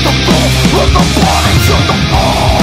the floor, on the body to the floor